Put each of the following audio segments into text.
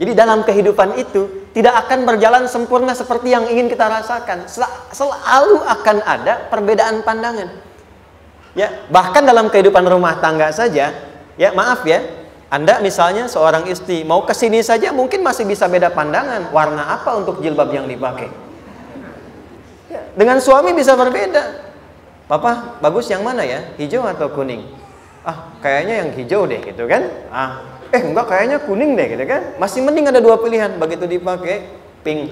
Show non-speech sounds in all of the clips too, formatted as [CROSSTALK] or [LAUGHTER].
Jadi dalam kehidupan itu tidak akan berjalan sempurna seperti yang ingin kita rasakan. Sel selalu akan ada perbedaan pandangan. Ya, bahkan dalam kehidupan rumah tangga saja, ya maaf ya, Anda misalnya seorang istri mau ke sini saja mungkin masih bisa beda pandangan warna apa untuk jilbab yang dipakai. Dengan suami bisa berbeda. Papa, bagus yang mana ya? Hijau atau kuning? Ah, kayaknya yang hijau deh gitu kan? Ah, eh enggak kayaknya kuning deh gitu kan? Masih mending ada dua pilihan begitu dipakai pink.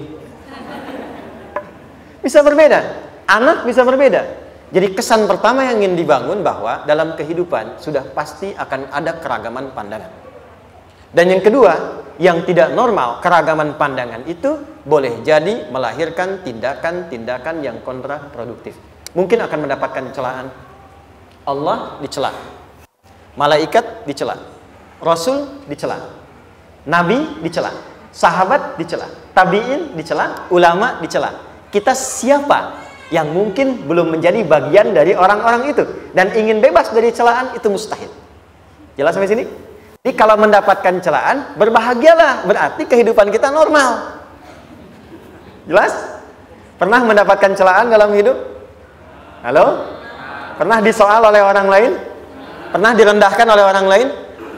Bisa berbeda. Anak bisa berbeda. Jadi kesan pertama yang ingin dibangun bahwa dalam kehidupan sudah pasti akan ada keragaman pandangan. Dan yang kedua yang tidak normal keragaman pandangan itu boleh jadi melahirkan tindakan-tindakan yang kontraproduktif. Mungkin akan mendapatkan celaan. Allah dicela. Malaikat dicela Rasul dicela, Nabi dicela, sahabat dicela, tabiin dicela, ulama dicela. Kita siapa yang mungkin belum menjadi bagian dari orang-orang itu dan ingin bebas dari celaan itu mustahil. Jelas sampai sini? Jadi kalau mendapatkan celaan, berbahagialah, berarti kehidupan kita normal. Jelas? Pernah mendapatkan celaan dalam hidup? Halo? Pernah disoal oleh orang lain? Pernah direndahkan oleh orang lain?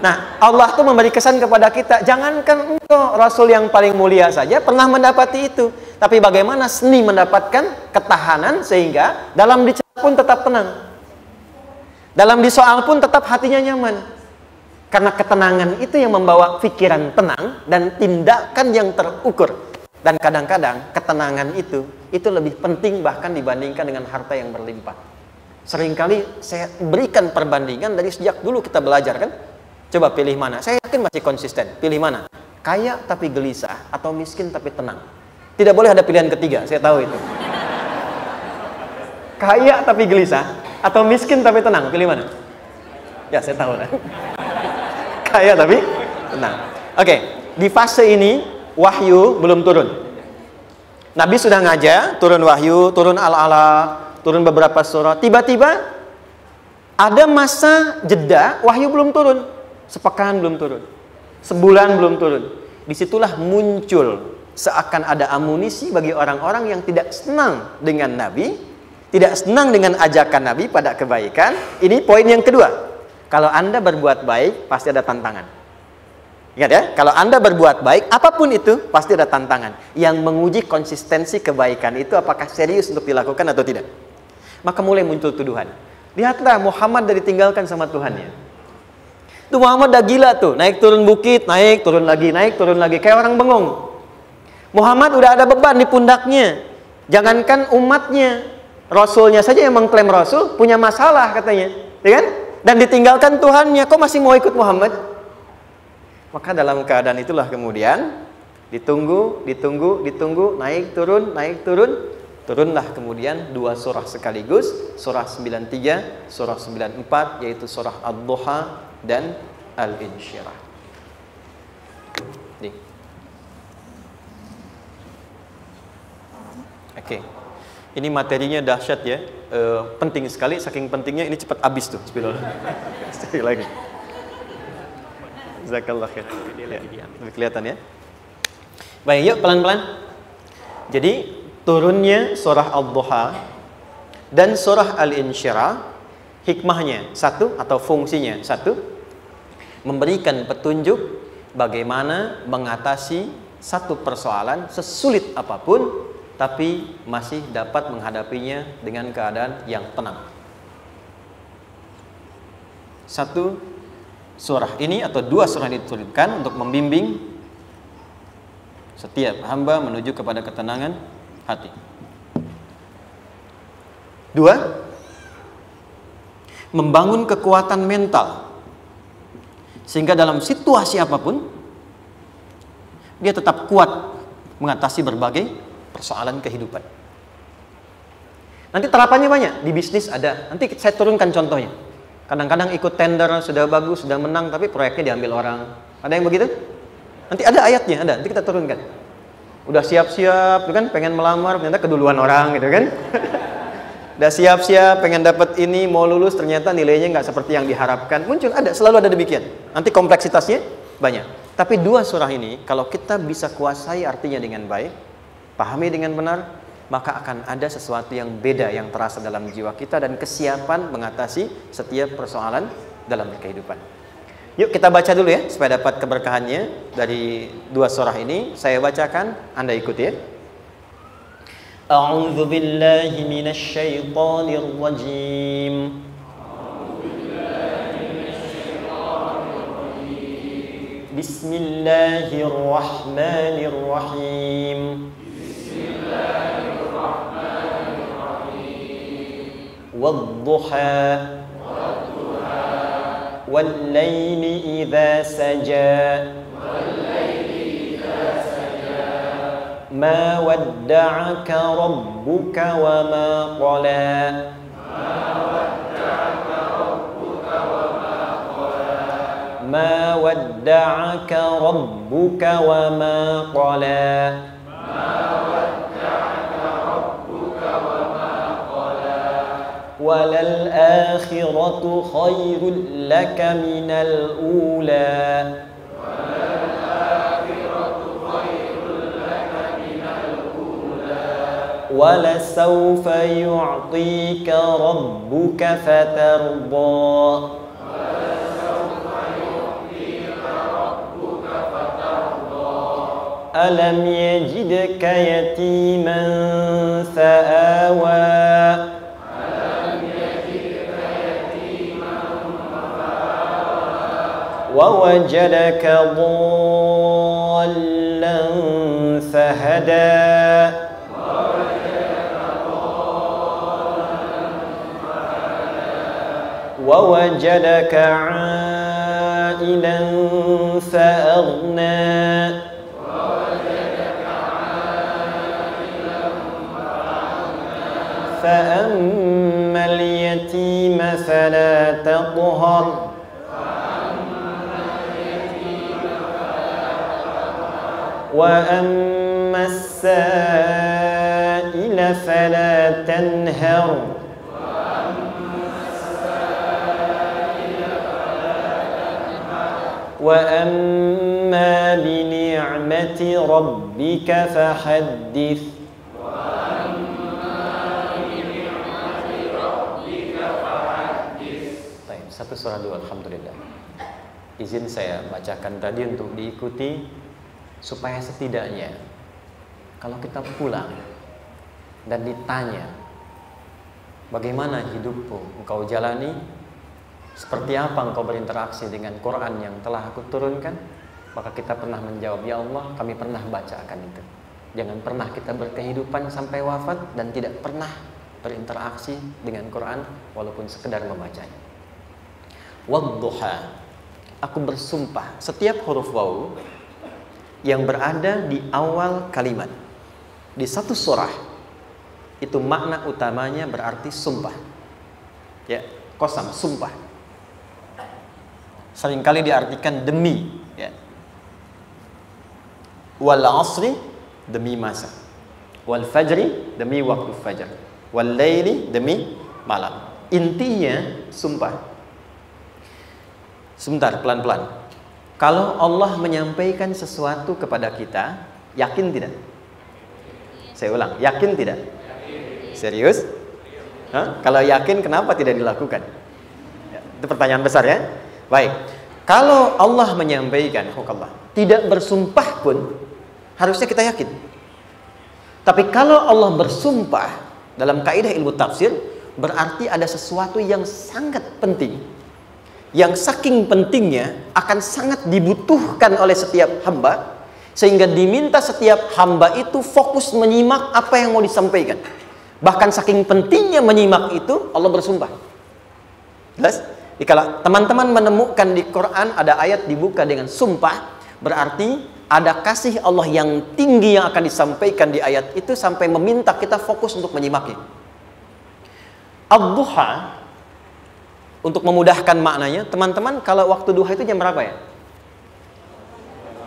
Nah, Allah tuh memberi kesan kepada kita, jangankan engkau Rasul yang paling mulia saja pernah mendapati itu. Tapi bagaimana seni mendapatkan ketahanan sehingga dalam dicela pun tetap tenang. Dalam disoal pun tetap hatinya nyaman. Karena ketenangan itu yang membawa pikiran tenang dan tindakan yang terukur. Dan kadang-kadang ketenangan itu itu lebih penting bahkan dibandingkan dengan harta yang berlimpah. Seringkali saya berikan perbandingan dari sejak dulu kita belajar kan Coba pilih mana? Saya yakin masih konsisten. Pilih mana? Kaya tapi gelisah atau miskin tapi tenang. Tidak boleh ada pilihan ketiga, saya tahu itu. Kaya tapi gelisah atau miskin tapi tenang. Pilih mana? Ya, saya tahu. [LAUGHS] Kaya tapi tenang. Oke, di fase ini wahyu belum turun. Nabi sudah ngajar, turun wahyu, turun ala-ala, turun beberapa surah. Tiba-tiba ada masa jeda, wahyu belum turun sepekan belum turun, sebulan belum turun. Di situlah muncul seakan ada amunisi bagi orang-orang yang tidak senang dengan Nabi, tidak senang dengan ajakan Nabi pada kebaikan. Ini poin yang kedua. Kalau Anda berbuat baik, pasti ada tantangan. Ingat ya, kalau Anda berbuat baik, apa pun itu, pasti ada tantangan. Yang menguji konsistensi kebaikan itu apakah serius untuk dilakukan atau tidak. Maka mulai muncul tuduhan. Lihatlah Muhammad dari tinggalkan sama Tuhannya. Itu Muhammad dah gila tuh, naik turun bukit, naik turun lagi, naik turun lagi, kayak orang bengong. Muhammad udah ada beban di pundaknya. Jangankan umatnya, Rasulnya saja yang mengklaim Rasul punya masalah katanya, ya kan? Dan ditinggalkan Tuhannya, kok masih mau ikut Muhammad? Maka dalam keadaan itulah kemudian ditunggu, ditunggu, ditunggu, naik turun, naik turun, turunlah kemudian dua surah sekaligus, surah 93, surah 94 yaitu surah Ad-Duha dan al-insyirah. Nih. Oke. Okay. Ini materinya dahsyat ya. E, penting sekali, saking pentingnya ini cepat habis tuh. Bismillah. [LAUGHS] Sekali lagi. Zakallah khair. Ya, lebih kelihatan ya. Baik, yuk pelan-pelan. Jadi turunnya surah Al-Duha dan surah Al-Insyirah hikmahnya satu atau fungsinya satu memberikan petunjuk bagaimana mengatasi satu persoalan sesulit apa pun tapi masih dapat menghadapinya dengan keadaan yang tenang. Satu surah ini atau dua surah ini diturunkan untuk membimbing setiap hamba menuju kepada ketenangan hati. Dua, membangun kekuatan mental sehingga dalam situasi apa pun dia tetap kuat mengatasi berbagai persoalan kehidupan. Nanti terapannya banyak di bisnis ada. Nanti saya turunkan contohnya. Kadang-kadang ikut tender sudah bagus, sudah menang tapi proyeknya diambil orang. Ada yang begitu? Nanti ada ayatnya, ada. Nanti kita turunkan. Udah siap-siap, kan pengen melamar, ternyata keduluan orang gitu kan. [LAUGHS] Udah siap-siap pengen dapat ini mau lulus ternyata nilainya nggak seperti yang diharapkan. Muncul ada, selalu ada demikian. Nanti kompleksitasnya banyak. Tapi dua surah ini kalau kita bisa kuasai artinya dengan baik, pahami dengan benar, maka akan ada sesuatu yang beda yang terasa dalam jiwa kita dan kesiapan mengatasi setiap persoalan dalam kehidupan. Yuk kita baca dulu ya supaya dapat keberkahannya dari dua surah ini. Saya bacakan, Anda ikuti ya. أعوذ بالله من الشيطان الرجيم. بسم الله الرحمن الرحيم. بسم الله الرحمن الرحيم والضحى. والضحى والليل إذا سجى. والليل ما ودعك ربك وما قلى. ما ودعك ربك وما قلى. وللآخرة خير لك من الأولى. ولسوف يعطيك ربك فترضى. ألم يجدك يتيما فآوى. ووجدك ضالا فهدى. ووجدك عائلا فأغنى. فأما اليتيم فلا تقهر. وأما السائل فلا تنهر. وأما بنعمة ربك فحدث Baik, satu surah dulu Alhamdulillah. Izin saya bacakan tadi untuk diikuti supaya setidaknya kalau kita pulang dan ditanya bagaimana hidupmu engkau jalani seperti apa engkau berinteraksi dengan Quran yang telah aku turunkan? Maka kita pernah menjawab ya Allah kami pernah baca akan itu. Jangan pernah kita berkehidupan sampai wafat dan tidak pernah berinteraksi dengan Quran walaupun sekedar membacanya. Wadduha aku bersumpah setiap huruf waw yang berada di awal kalimat di satu surah itu makna utamanya berarti sumpah. Ya kosam sumpah sering kali diartikan demi ya. Wal asri demi masa. Wal fajri demi waktu fajar. Wal laili demi malam. Intinya sumpah. Sebentar pelan-pelan. Kalau Allah menyampaikan sesuatu kepada kita yakin tidak? Saya ulang yakin tidak? Serius? Hah? kalau yakin kenapa tidak dilakukan? Ya, itu pertanyaan besar ya baik. Kalau Allah menyampaikan Allah tidak bersumpah pun harusnya kita yakin. Tapi kalau Allah bersumpah dalam kaidah ilmu tafsir berarti ada sesuatu yang sangat penting. Yang saking pentingnya akan sangat dibutuhkan oleh setiap hamba sehingga diminta setiap hamba itu fokus menyimak apa yang mau disampaikan. Bahkan saking pentingnya menyimak itu Allah bersumpah. Jelas Kalau teman-teman menemukan di Quran ada ayat dibuka dengan sumpah berarti ada kasih Allah yang tinggi yang akan disampaikan di ayat itu sampai meminta kita fokus untuk menyimaknya Ad-duha untuk memudahkan maknanya, teman-teman kalau waktu duha itu jam berapa ya?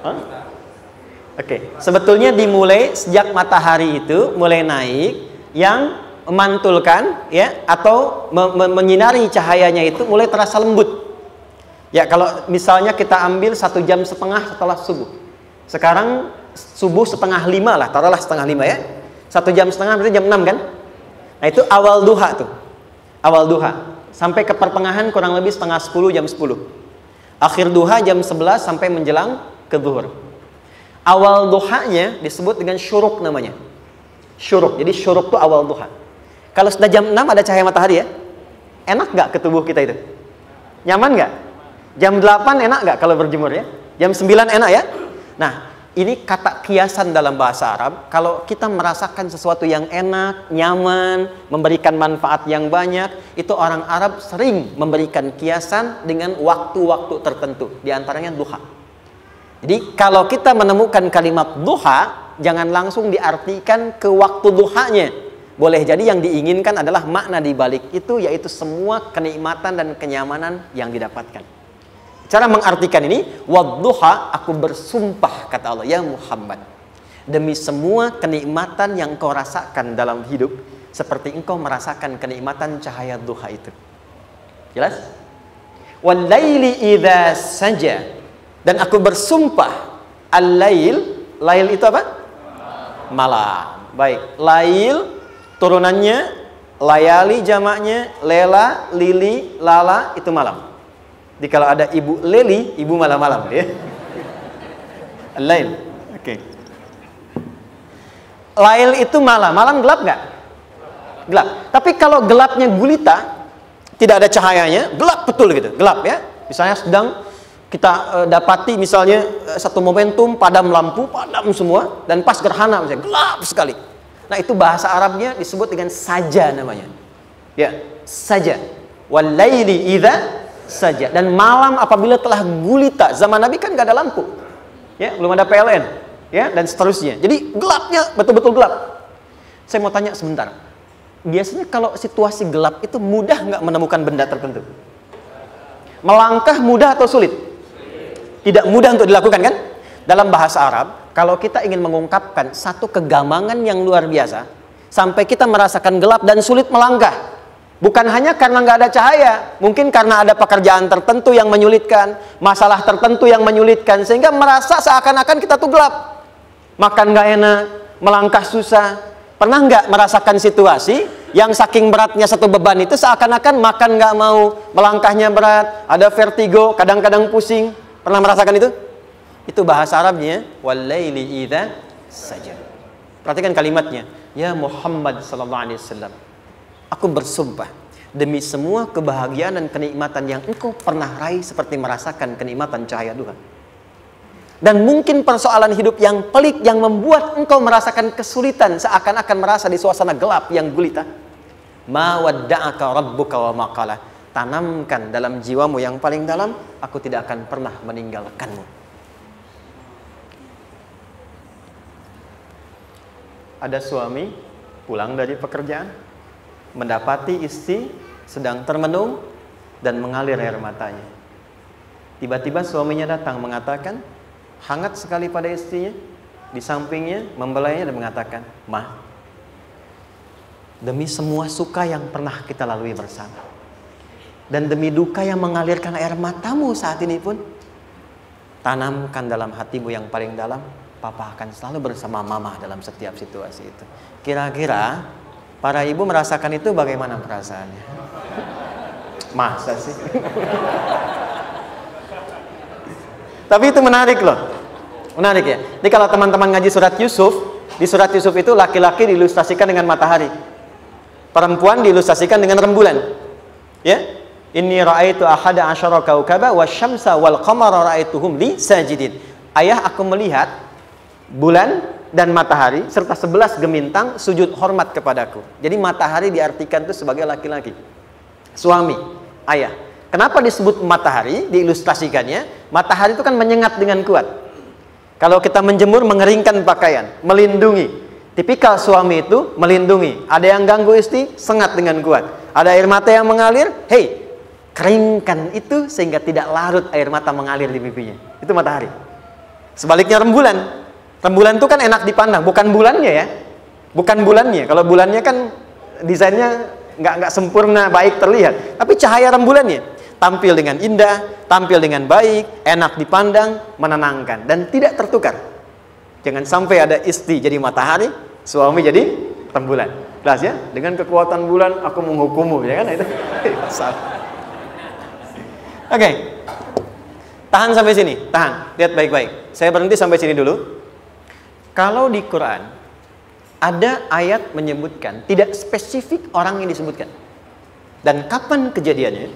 Hah? Oke, sebetulnya dimulai sejak matahari itu mulai naik yang memantulkan ya atau me me menyinari cahayanya itu mulai terasa lembut. Ya kalau misalnya kita ambil satu jam setengah setelah subuh. Sekarang subuh setengah lima lah, taruhlah setengah lima ya. Satu jam setengah berarti jam enam kan? Nah itu awal duha tuh. Awal duha. Sampai ke pertengahan kurang lebih setengah sepuluh jam sepuluh. Akhir duha jam sebelas sampai menjelang ke zuhur. Awal duhanya disebut dengan syuruk namanya. Syuruk. Jadi syuruk tuh awal duha. Kalau sudah jam 6 ada cahaya matahari ya. Enak nggak ke tubuh kita itu? Nyaman nggak? Jam 8 enak nggak kalau berjemur ya? Jam 9 enak ya? Nah, ini kata kiasan dalam bahasa Arab. Kalau kita merasakan sesuatu yang enak, nyaman, memberikan manfaat yang banyak, itu orang Arab sering memberikan kiasan dengan waktu-waktu tertentu. Di antaranya duha. Jadi kalau kita menemukan kalimat duha, jangan langsung diartikan ke waktu duhanya. Boleh jadi yang diinginkan adalah makna di balik itu yaitu semua kenikmatan dan kenyamanan yang didapatkan. Cara mengartikan ini, wadduha aku bersumpah kata Allah ya Muhammad demi semua kenikmatan yang kau rasakan dalam hidup seperti engkau merasakan kenikmatan cahaya duha itu. Jelas? Walaili idza saja dan aku bersumpah al-lail, lail itu apa? Malam. Baik, lail turunannya layali jamaknya lela, lili, lala itu malam. Jadi kalau ada ibu leli, ibu malam-malam ya. Lail. Oke. Okay. Lail itu malam. Malam gelap nggak? Gelap. Tapi kalau gelapnya gulita, tidak ada cahayanya, gelap betul gitu. Gelap ya. Misalnya sedang kita uh, dapati misalnya uh, satu momentum padam lampu, padam semua dan pas gerhana misalnya gelap sekali. Nah, itu bahasa Arabnya disebut dengan saja namanya. Ya, saja. Walaili idza saja. Dan malam apabila telah gulita, zaman Nabi kan gak ada lampu. Ya, belum ada PLN, ya, dan seterusnya. Jadi gelapnya betul-betul gelap. Saya mau tanya sebentar. Biasanya kalau situasi gelap itu mudah nggak menemukan benda tertentu? Melangkah mudah atau sulit? Tidak mudah untuk dilakukan kan? Dalam bahasa Arab, kalau kita ingin mengungkapkan satu kegamangan yang luar biasa, sampai kita merasakan gelap dan sulit melangkah, Bukan hanya karena nggak ada cahaya, mungkin karena ada pekerjaan tertentu yang menyulitkan, masalah tertentu yang menyulitkan, sehingga merasa seakan-akan kita tuh gelap. Makan nggak enak, melangkah susah. Pernah nggak merasakan situasi yang saking beratnya satu beban itu seakan-akan makan nggak mau, melangkahnya berat, ada vertigo, kadang-kadang pusing. Pernah merasakan itu? Itu bahasa Arabnya, walaili idza saja. Perhatikan kalimatnya, ya Muhammad sallallahu alaihi wasallam Aku bersumpah demi semua kebahagiaan dan kenikmatan yang engkau pernah raih seperti merasakan kenikmatan cahaya Tuhan. Dan mungkin persoalan hidup yang pelik yang membuat engkau merasakan kesulitan seakan-akan merasa di suasana gelap yang gulita. Ma wadda'aka rabbuka wa maqala. Tanamkan dalam jiwamu yang paling dalam, aku tidak akan pernah meninggalkanmu. Ada suami pulang dari pekerjaan, mendapati istri sedang termenung dan mengalir air matanya. Tiba-tiba suaminya datang mengatakan, hangat sekali pada istrinya, di sampingnya membelainya dan mengatakan, "Ma, demi semua suka yang pernah kita lalui bersama dan demi duka yang mengalirkan air matamu saat ini pun, tanamkan dalam hatimu yang paling dalam, papa akan selalu bersama mama dalam setiap situasi itu." Kira-kira Para ibu merasakan itu bagaimana perasaannya? Masa sih? [LAUGHS] Tapi itu menarik loh. Menarik ya. Ini kalau teman-teman ngaji surat Yusuf, di surat Yusuf itu laki-laki diilustrasikan dengan matahari. Perempuan diilustrasikan dengan rembulan. Ya. Inni ra'aitu ahada asyara kaukaba wasyamsa wal qamara ra'aituhum li sajidin. Ayah aku melihat bulan dan matahari serta sebelas gemintang sujud hormat kepadaku. Jadi matahari diartikan itu sebagai laki-laki. Suami, ayah. Kenapa disebut matahari? Diilustrasikannya, matahari itu kan menyengat dengan kuat. Kalau kita menjemur mengeringkan pakaian, melindungi. Tipikal suami itu melindungi. Ada yang ganggu istri, sengat dengan kuat. Ada air mata yang mengalir, hei, keringkan itu sehingga tidak larut air mata mengalir di pipinya. Itu matahari. Sebaliknya rembulan, Rembulan itu kan enak dipandang, bukan bulannya ya. Bukan bulannya. Kalau bulannya kan desainnya nggak nggak sempurna baik terlihat, tapi cahaya rembulannya. tampil dengan indah, tampil dengan baik, enak dipandang, menenangkan dan tidak tertukar. Jangan sampai ada istri jadi matahari, suami jadi rembulan. Jelas ya? Dengan kekuatan bulan aku menghukummu, ya kan? Itu [LAUGHS] Oke. Okay. Tahan sampai sini, tahan. Lihat baik-baik. Saya berhenti sampai sini dulu. Kalau di Quran ada ayat menyebutkan tidak spesifik orang yang disebutkan. Dan kapan kejadiannya?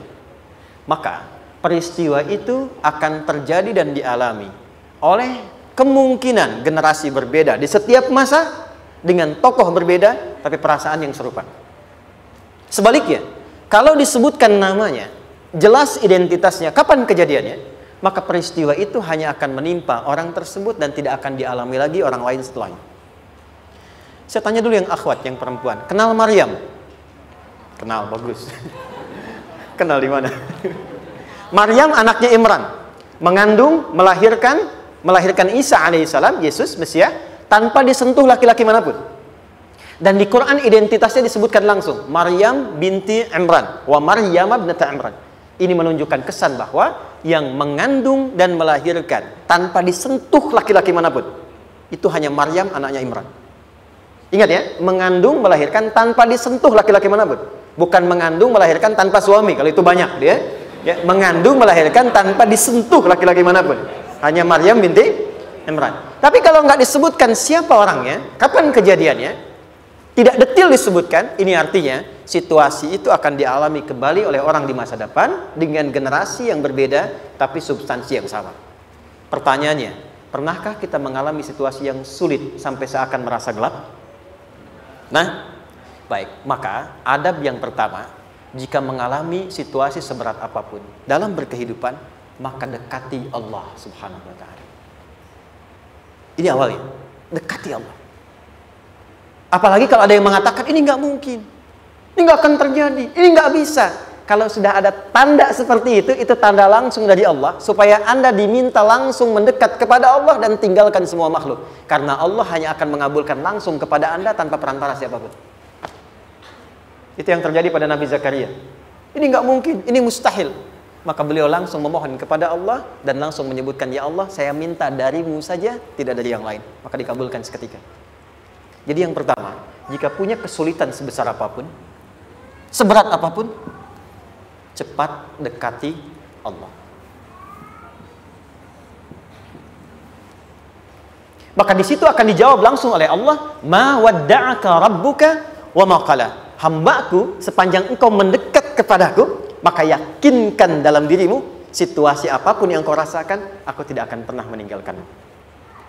Maka peristiwa itu akan terjadi dan dialami oleh kemungkinan generasi berbeda di setiap masa dengan tokoh berbeda tapi perasaan yang serupa. Sebaliknya, kalau disebutkan namanya, jelas identitasnya, kapan kejadiannya, maka peristiwa itu hanya akan menimpa orang tersebut dan tidak akan dialami lagi orang lain setelahnya. Saya tanya dulu yang akhwat, yang perempuan. Kenal Maryam? Kenal, bagus. [LAUGHS] Kenal di mana? [LAUGHS] Maryam anaknya Imran. Mengandung, melahirkan, melahirkan Isa alaihissalam, Yesus, Mesias, tanpa disentuh laki-laki mana pun. Dan di Quran identitasnya disebutkan langsung, Maryam binti Imran, wa Maryam binti Imran. Ini menunjukkan kesan bahwa yang mengandung dan melahirkan tanpa disentuh laki-laki mana pun, itu hanya Maryam anaknya Imran. Ingat ya, mengandung melahirkan tanpa disentuh laki-laki mana pun. Bukan mengandung melahirkan tanpa suami, kalau itu banyak dia. Ya, mengandung melahirkan tanpa disentuh laki-laki mana pun. Hanya Maryam binti Imran. Tapi kalau nggak disebutkan siapa orangnya, kapan kejadiannya, tidak detail disebutkan, ini artinya situasi itu akan dialami kembali oleh orang di masa depan dengan generasi yang berbeda tapi substansi yang sama. Pertanyaannya, pernahkah kita mengalami situasi yang sulit sampai seakan merasa gelap? Nah, baik, maka adab yang pertama, jika mengalami situasi seberat apa pun dalam berkehidupan, maka dekati Allah Subhanahu wa taala. Ini awalnya. Dekati Allah. Apalagi kalau ada yang mengatakan ini nggak mungkin. Ini nggak akan terjadi. Ini nggak bisa. Kalau sudah ada tanda seperti itu, itu tanda langsung dari Allah supaya Anda diminta langsung mendekat kepada Allah dan tinggalkan semua makhluk. Karena Allah hanya akan mengabulkan langsung kepada Anda tanpa perantara siapa pun. Itu yang terjadi pada Nabi Zakaria. Ini nggak mungkin, ini mustahil. Maka beliau langsung memohon kepada Allah dan langsung menyebutkan, Ya Allah, saya minta darimu saja, tidak dari yang lain. Maka dikabulkan seketika. Jadi yang pertama, jika punya kesulitan sebesar apa pun, seberat apa pun, cepat dekati Allah. Maka di situ akan dijawab langsung oleh Allah, "Ma wadda'aka rabbuka wa ma qala." Hambaku sepanjang engkau mendekat kepadaku, maka yakinkan dalam dirimu situasi apa pun yang kau rasakan, aku tidak akan pernah meninggalkanmu.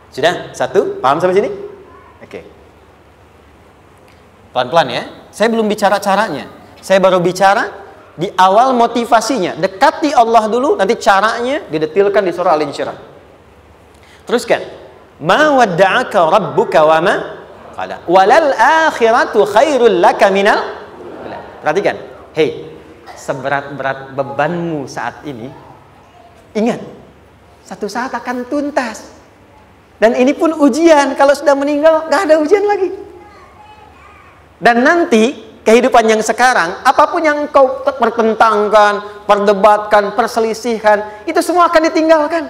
Sudah? Satu? Paham sampai sini? Oke. Pelan-pelan ya. Saya belum bicara caranya. Saya baru bicara di awal motivasinya. Dekati Allah dulu, nanti caranya didetilkan di surah Al-Insyirah. Teruskan. Ma wadda'aka rabbuka wa ma qala. Walal akhiratu khairul laka minal Perhatikan. Hei, seberat-berat bebanmu saat ini, ingat, satu saat akan tuntas. Dan ini pun ujian, kalau sudah meninggal, gak ada ujian lagi. Dan nanti, kehidupan yang sekarang, apa pun yang kau pertentangkan, perdebatkan, perselisihkan, itu semua akan ditinggalkan.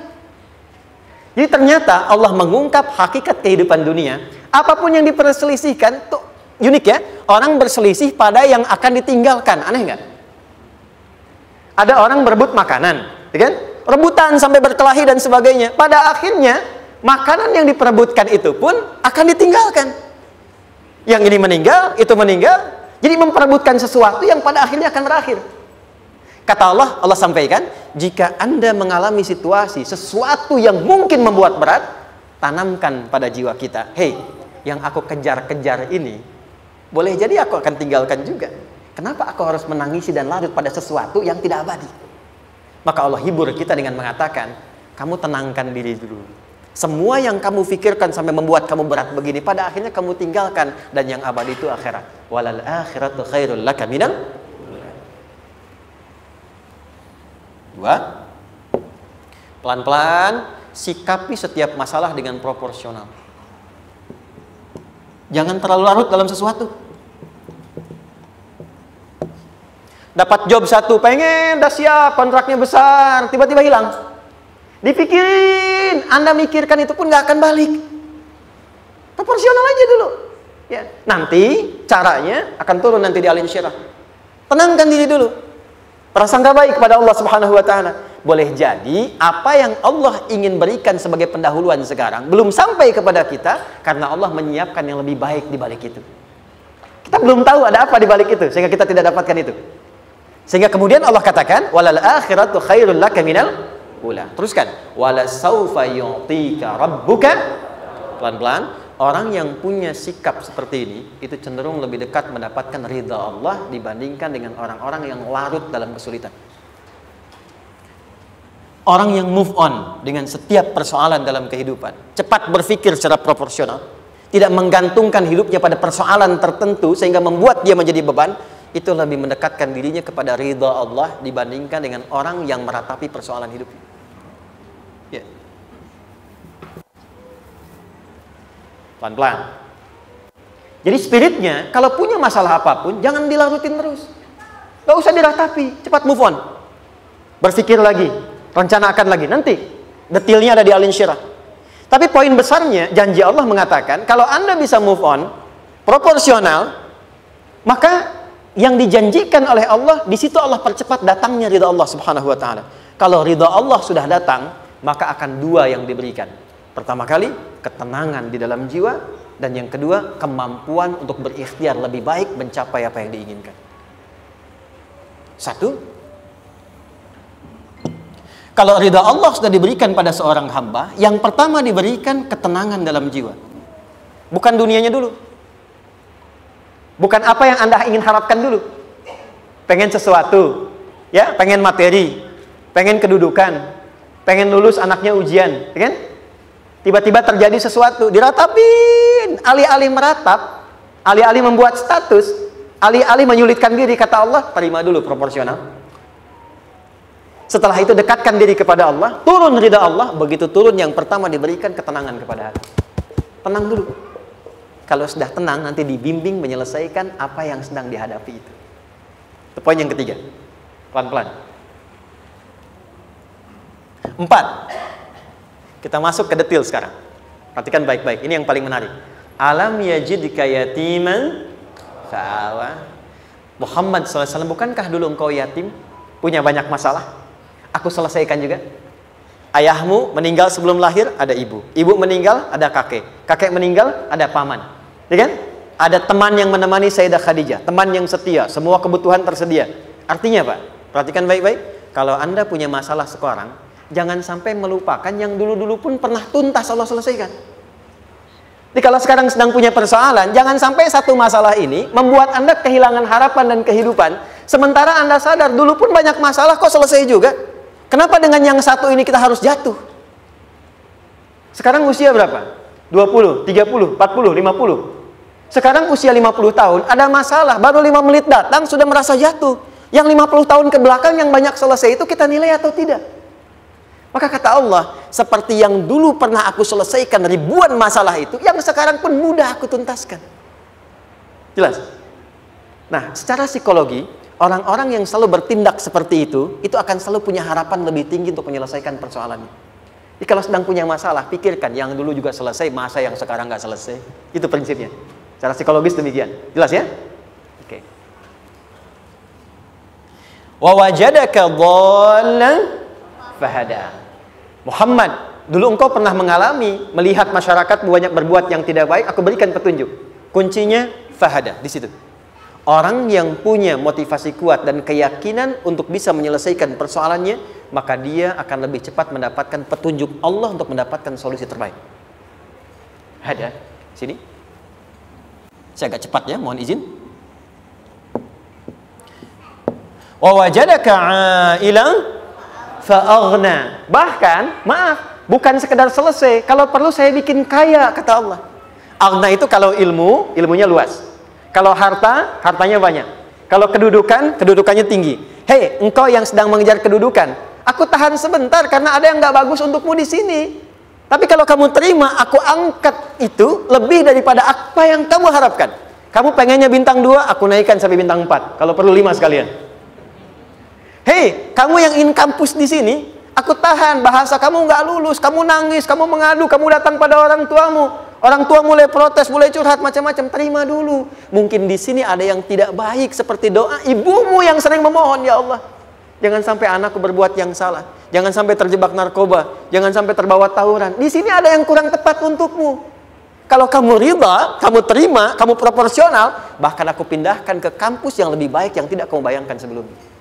Jadi ternyata Allah mengungkap hakikat kehidupan dunia. Apa pun yang diperselisihkan, tuh unik ya. Orang berselisih pada yang akan ditinggalkan. Aneh nggak? Ada orang berebut makanan, ya kan? Rebutan sampai berkelahi dan sebagainya. Pada akhirnya, makanan yang diperebutkan itu pun akan ditinggalkan. Yang ini meninggal, itu meninggal. Jadi memperebutkan sesuatu yang pada akhirnya akan berakhir. Kata Allah, Allah sampaikan, jika Anda mengalami situasi, sesuatu yang mungkin membuat berat, tanamkan pada jiwa kita, hei, yang aku kejar-kejar ini, boleh jadi aku akan tinggalkan juga. Kenapa aku harus menangisi dan larut pada sesuatu yang tidak abadi? Maka Allah hibur kita dengan mengatakan, kamu tenangkan diri dulu. Semua yang kamu pikirkan sampai membuat kamu berat begini, pada akhirnya kamu tinggalkan dan yang abadi itu akhirat. Walal akhiratu khairul laka minal Dua, pelan-pelan sikapi setiap masalah dengan proporsional. Jangan terlalu larut dalam sesuatu. Dapat job satu, pengen, udah siap, kontraknya besar, tiba-tiba hilang. Dipikirin, Anda mikirkan itu pun nggak akan balik. Proporsional aja dulu. Ya, nanti caranya akan turun nanti di alim syirah. Tenangkan diri dulu. Prasangka baik kepada Allah Subhanahu wa taala. Boleh jadi apa yang Allah ingin berikan sebagai pendahuluan sekarang belum sampai kepada kita karena Allah menyiapkan yang lebih baik di balik itu. Kita belum tahu ada apa di balik itu sehingga kita tidak dapatkan itu. Sehingga kemudian Allah katakan walal akhiratu khairul laka ula. Teruskan wala saufa yu'tika rabbuka pelan-pelan orang yang punya sikap seperti ini itu cenderung lebih dekat mendapatkan ridha Allah dibandingkan dengan orang-orang yang larut dalam kesulitan. Orang yang move on dengan setiap persoalan dalam kehidupan, cepat berpikir secara proporsional, tidak menggantungkan hidupnya pada persoalan tertentu sehingga membuat dia menjadi beban, itu lebih mendekatkan dirinya kepada ridha Allah dibandingkan dengan orang yang meratapi persoalan hidupnya. Pelan-pelan. Jadi spiritnya, kalau punya masalah apa pun, jangan dilarutin terus. Gak usah diratapi, cepat move on. Berpikir lagi, Rencanakan lagi nanti. Detailnya ada di Alin Syirah. Tapi poin besarnya janji Allah mengatakan kalau Anda bisa move on proporsional maka yang dijanjikan oleh Allah di situ Allah percepat datangnya ridha Allah Subhanahu wa taala. Kalau ridha Allah sudah datang, maka akan dua yang diberikan. Pertama kali, ketenangan di dalam jiwa dan yang kedua, kemampuan untuk berikhtiar lebih baik mencapai apa yang diinginkan. Satu, kalau ridha Allah sudah diberikan pada seorang hamba, yang pertama diberikan ketenangan dalam jiwa. Bukan dunianya dulu. Bukan apa yang Anda ingin harapkan dulu. Pengen sesuatu, ya, pengen materi, pengen kedudukan, pengen lulus anaknya ujian, ya kan? Tiba-tiba terjadi sesuatu, diratapin, alih-alih meratap, alih-alih membuat status, alih-alih menyulitkan diri, kata Allah, terima dulu proporsional setelah itu dekatkan diri kepada Allah, turun ridha Allah, begitu turun yang pertama diberikan ketenangan kepada hati. Tenang dulu. Kalau sudah tenang nanti dibimbing menyelesaikan apa yang sedang dihadapi itu. Itu poin yang ketiga. Pelan-pelan. Empat. Kita masuk ke detail sekarang. Perhatikan baik-baik. Ini yang paling menarik. Alam yajidka yatiman fa'awa. Muhammad SAW, bukankah dulu engkau yatim? Punya banyak masalah? aku selesaikan juga. Ayahmu meninggal sebelum lahir, ada ibu. Ibu meninggal, ada kakek. Kakek meninggal, ada paman. Ya kan? Ada teman yang menemani Sayyidah Khadijah, teman yang setia, semua kebutuhan tersedia. Artinya Pak, perhatikan baik-baik. Kalau Anda punya masalah sekarang, jangan sampai melupakan yang dulu-dulu pun pernah tuntas Allah selesaikan. Jadi kalau sekarang sedang punya persoalan, jangan sampai satu masalah ini membuat Anda kehilangan harapan dan kehidupan. Sementara Anda sadar dulu pun banyak masalah kok selesai juga. Kenapa dengan yang satu ini kita harus jatuh? Sekarang usia berapa? 20, 30, 40, 50. Sekarang usia 50 tahun, ada masalah, baru 5 menit datang sudah merasa jatuh. Yang 50 tahun ke belakang yang banyak selesai itu kita nilai atau tidak? Maka kata Allah, seperti yang dulu pernah aku selesaikan ribuan masalah itu, yang sekarang pun mudah aku tuntaskan. Jelas? Nah, secara psikologi, Orang-orang yang selalu bertindak seperti itu, itu akan selalu punya harapan lebih tinggi untuk menyelesaikan persoalan. Jadi kalau sedang punya masalah, pikirkan yang dulu juga selesai, masa yang sekarang nggak selesai. Itu prinsipnya. Secara psikologis demikian. Jelas ya? Oke. Wa wajadaka fahada. Muhammad, dulu engkau pernah mengalami melihat masyarakat banyak berbuat yang tidak baik, aku berikan petunjuk. Kuncinya fahada di situ. Orang yang punya motivasi kuat dan keyakinan untuk bisa menyelesaikan persoalannya, maka dia akan lebih cepat mendapatkan petunjuk Allah untuk mendapatkan solusi terbaik. Ada sini. Saya agak cepat ya, mohon izin. Wa wajadaka ilang fa'aghna. Bahkan, maaf, bukan sekedar selesai. Kalau perlu saya bikin kaya, kata Allah. Aghna itu kalau ilmu, ilmunya luas. Kalau harta, hartanya banyak. Kalau kedudukan, kedudukannya tinggi. Hei, engkau yang sedang mengejar kedudukan, aku tahan sebentar karena ada yang nggak bagus untukmu di sini. Tapi kalau kamu terima, aku angkat itu lebih daripada apa yang kamu harapkan. Kamu pengennya bintang dua, aku naikkan sampai bintang empat. Kalau perlu lima sekalian. Hei, kamu yang ingin kampus di sini, aku tahan. Bahasa kamu nggak lulus, kamu nangis, kamu mengadu, kamu datang pada orang tuamu. Orang tua mulai protes, mulai curhat macam-macam. Terima dulu. Mungkin di sini ada yang tidak baik seperti doa ibumu yang sering memohon, ya Allah. Jangan sampai anakku berbuat yang salah. Jangan sampai terjebak narkoba. Jangan sampai terbawa tawuran. Di sini ada yang kurang tepat untukmu. Kalau kamu riba, kamu terima, kamu proporsional, bahkan aku pindahkan ke kampus yang lebih baik yang tidak kamu bayangkan sebelumnya.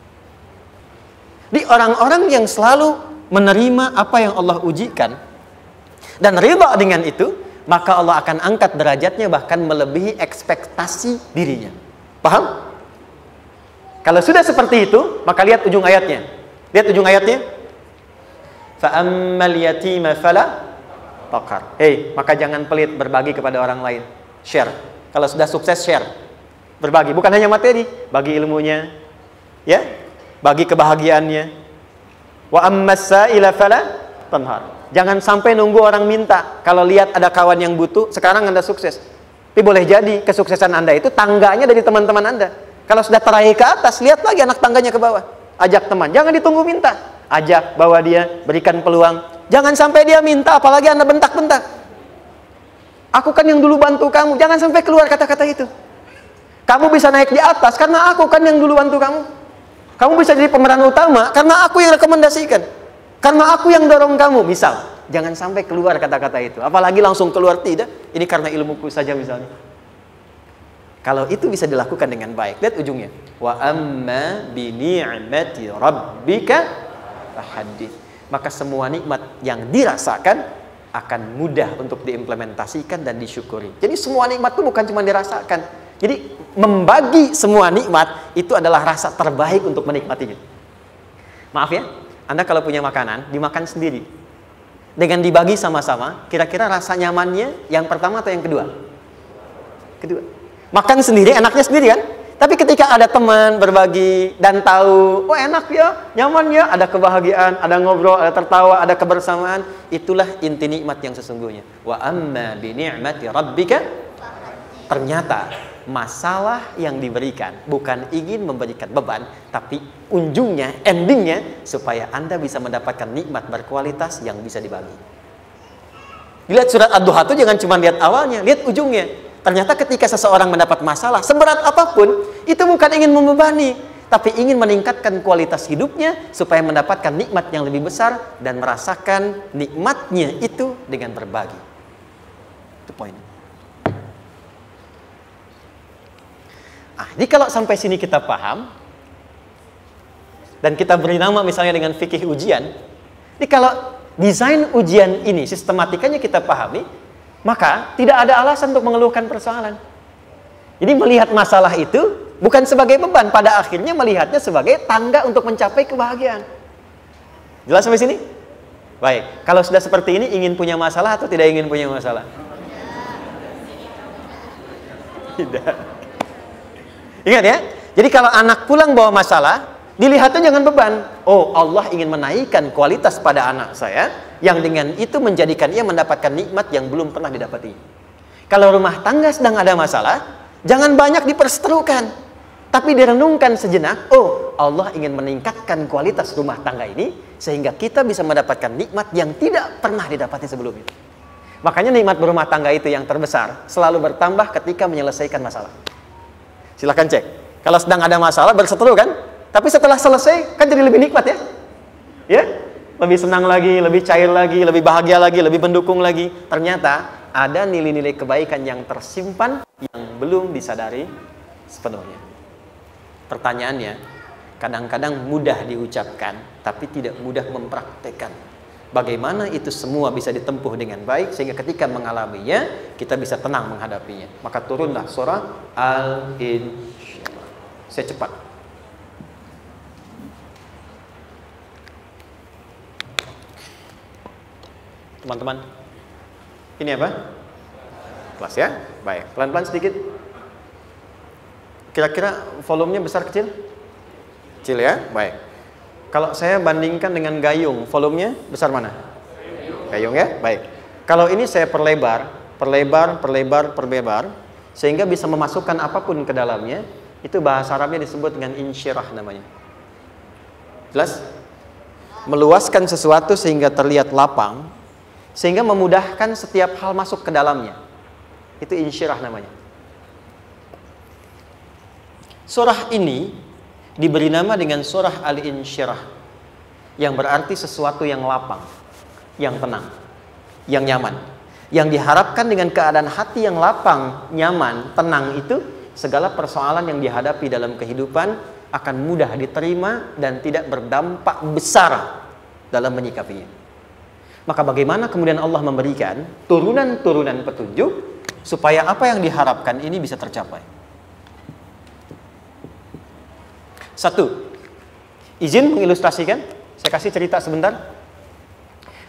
Di orang-orang yang selalu menerima apa yang Allah ujikan dan riba dengan itu, maka Allah akan angkat derajatnya bahkan melebihi ekspektasi dirinya. Paham? Kalau sudah seperti itu, maka lihat ujung ayatnya. Lihat ujung ayatnya. Fa'ammal yatima fala taqar. Hei, maka jangan pelit berbagi kepada orang lain. Share. Kalau sudah sukses share. Berbagi, bukan hanya materi, bagi ilmunya, ya, bagi kebahagiaannya. Wa ammas sa'ila fala tanhar. Jangan sampai nunggu orang minta. Kalau lihat ada kawan yang butuh, sekarang Anda sukses. Tapi boleh jadi kesuksesan Anda itu tangganya dari teman-teman Anda. Kalau sudah teraih ke atas, lihat lagi anak tangganya ke bawah. Ajak teman, jangan ditunggu minta. Ajak, bawa dia, berikan peluang. Jangan sampai dia minta, apalagi Anda bentak-bentak. Aku kan yang dulu bantu kamu, jangan sampai keluar kata-kata itu. Kamu bisa naik di atas karena aku kan yang dulu bantu kamu. Kamu bisa jadi pemeran utama karena aku yang rekomendasikan. Karena aku yang dorong kamu, misal. Jangan sampai keluar kata-kata itu. Apalagi langsung keluar tidak. Ini karena ilmuku saja misalnya. Kalau itu bisa dilakukan dengan baik. Lihat ujungnya. Wa amma bi ni'mati rabbika fahaddits. Maka semua nikmat yang dirasakan akan mudah untuk diimplementasikan dan disyukuri. Jadi semua nikmat itu bukan cuma dirasakan. Jadi membagi semua nikmat itu adalah rasa terbaik untuk menikmatinya. Maaf ya, anda kalau punya makanan, dimakan sendiri. Dengan dibagi sama-sama, kira-kira rasa nyamannya yang pertama atau yang kedua? Kedua. Makan sendiri, enaknya sendiri kan? Tapi ketika ada teman berbagi dan tahu, oh enak ya, nyaman ya, ada kebahagiaan, ada ngobrol, ada tertawa, ada kebersamaan, itulah inti nikmat yang sesungguhnya. Wa amma bi ni'mati rabbika ternyata masalah yang diberikan bukan ingin memberikan beban tapi ujungnya endingnya supaya anda bisa mendapatkan nikmat berkualitas yang bisa dibagi. Lihat surat ad-duha itu jangan cuma lihat awalnya lihat ujungnya. Ternyata ketika seseorang mendapat masalah seberat apa pun itu bukan ingin membebani tapi ingin meningkatkan kualitas hidupnya supaya mendapatkan nikmat yang lebih besar dan merasakan nikmatnya itu dengan berbagi. Itu poinnya Ah, jadi kalau sampai sini kita paham dan kita beri nama misalnya dengan fikih ujian, jadi kalau desain ujian ini sistematikanya kita pahami, maka tidak ada alasan untuk mengeluhkan persoalan. Jadi melihat masalah itu bukan sebagai beban, pada akhirnya melihatnya sebagai tangga untuk mencapai kebahagiaan. Jelas sampai sini? Baik, kalau sudah seperti ini ingin punya masalah atau tidak ingin punya masalah? Tidak. Ingat ya. Jadi kalau anak pulang bawa masalah, dilihatnya jangan beban. Oh, Allah ingin menaikkan kualitas pada anak saya yang dengan itu menjadikan ia mendapatkan nikmat yang belum pernah didapati. Kalau rumah tangga sedang ada masalah, jangan banyak diperseterukan. Tapi direnungkan sejenak, oh Allah ingin meningkatkan kualitas rumah tangga ini sehingga kita bisa mendapatkan nikmat yang tidak pernah didapati sebelumnya. Makanya nikmat berumah tangga itu yang terbesar selalu bertambah ketika menyelesaikan masalah. Silahkan cek. Kalau sedang ada masalah berseteru kan? Tapi setelah selesai kan jadi lebih nikmat ya. Ya? Lebih senang lagi, lebih cair lagi, lebih bahagia lagi, lebih mendukung lagi. Ternyata ada nilai-nilai kebaikan yang tersimpan yang belum disadari sepenuhnya. Pertanyaannya, kadang-kadang mudah diucapkan tapi tidak mudah mempraktekkan. Bagaimana itu semua bisa ditempuh dengan baik sehingga ketika mengalaminya kita bisa tenang menghadapinya. Maka turunlah surah Al-Insyirah. Saya cepat. Teman-teman, ini apa? Kelas ya? Baik, pelan-pelan sedikit. Kira-kira volumenya besar kecil? Kecil ya? Baik. Kalau saya bandingkan dengan gayung, volumenya besar mana? Gayung ya? Baik. Kalau ini saya perlebar, perlebar, perlebar, perlebar, sehingga bisa memasukkan apa pun ke dalamnya, itu bahasa Arabnya disebut dengan insyirah namanya. Jelas? Meluaskan sesuatu sehingga terlihat lapang, sehingga memudahkan setiap hal masuk ke dalamnya. Itu insyirah namanya. Surah ini diberi nama dengan surah Al-Insyirah yang berarti sesuatu yang lapang, yang tenang, yang nyaman. Yang diharapkan dengan keadaan hati yang lapang, nyaman, tenang itu segala persoalan yang dihadapi dalam kehidupan akan mudah diterima dan tidak berdampak besar dalam menyikapinya. Maka bagaimana kemudian Allah memberikan turunan-turunan petunjuk supaya apa yang diharapkan ini bisa tercapai? Satu, izin mengilustrasikan. Saya kasih cerita sebentar.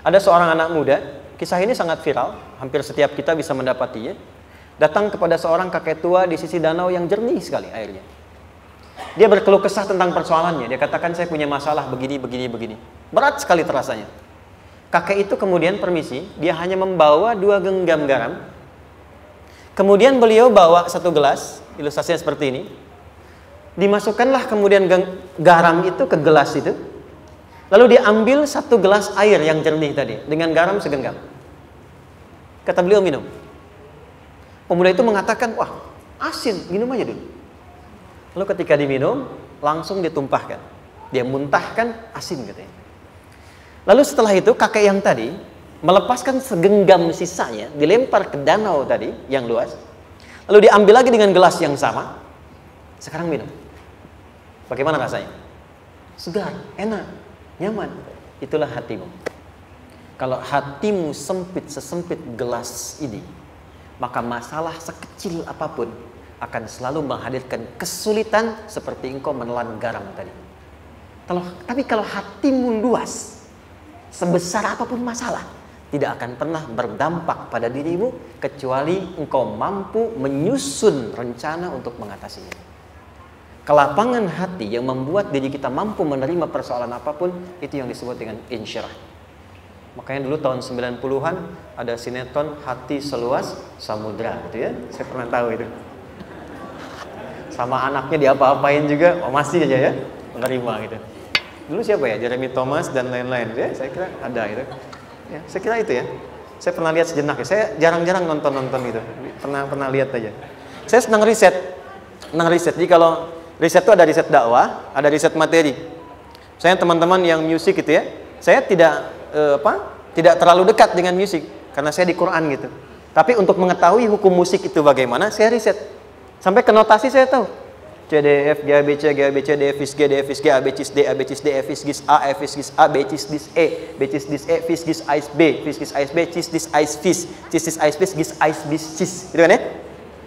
Ada seorang anak muda, kisah ini sangat viral, hampir setiap kita bisa mendapatinya. Datang kepada seorang kakek tua di sisi danau yang jernih sekali airnya. Dia berkeluh kesah tentang persoalannya. Dia katakan saya punya masalah begini, begini, begini. Berat sekali terasanya. Kakek itu kemudian permisi, dia hanya membawa dua genggam garam. Kemudian beliau bawa satu gelas, ilustrasinya seperti ini dimasukkanlah kemudian garam itu ke gelas itu. Lalu diambil satu gelas air yang jernih tadi dengan garam segenggam. Kata beliau minum. Pemuda itu mengatakan, wah asin, minum aja dulu. Lalu ketika diminum, langsung ditumpahkan. Dia muntahkan asin katanya. Lalu setelah itu kakek yang tadi melepaskan segenggam sisanya, dilempar ke danau tadi yang luas. Lalu diambil lagi dengan gelas yang sama. Sekarang minum. Bagaimana rasanya? Segar, enak, nyaman. Itulah hatimu. Kalau hatimu sempit sesempit gelas ini, maka masalah sekecil apa pun akan selalu menghadirkan kesulitan seperti engkau menelan garam tadi. Kalau, tapi kalau hatimu luas, sebesar apa pun masalah, tidak akan pernah berdampak pada dirimu kecuali engkau mampu menyusun rencana untuk mengatasinya. Kelapangan hati yang membuat diri kita mampu menerima persoalan apa pun itu yang disebut dengan insyirah. Makanya dulu tahun 90-an ada sinetron Hati Seluas Samudra gitu ya. Saya pernah tahu itu. Sama anaknya diapa-apain juga, oh masih aja ya menerima gitu. Dulu siapa ya? Jeremy Thomas dan lain-lain ya. Saya kira ada itu. Ya, saya kira itu ya. Saya pernah lihat sejenak ya. Saya jarang-jarang nonton-nonton itu. Pernah pernah lihat aja. Saya senang riset. Senang riset. Jadi kalau riset itu ada riset dakwah, ada riset materi. Saya teman-teman yang musik gitu ya, saya tidak eh, apa? Tidak terlalu dekat dengan musik karena saya di Quran gitu. Tapi untuk mengetahui hukum musik itu bagaimana, saya riset. Sampai ke notasi saya tahu. C D e, F G A B C G A B C D F G D F G A B C D A B C D F G A F G A B C D E B C D E F G A B F G A B C D A Fis Cis Dis Ais Fis Gis Ais Bis Cis gitu kan ya?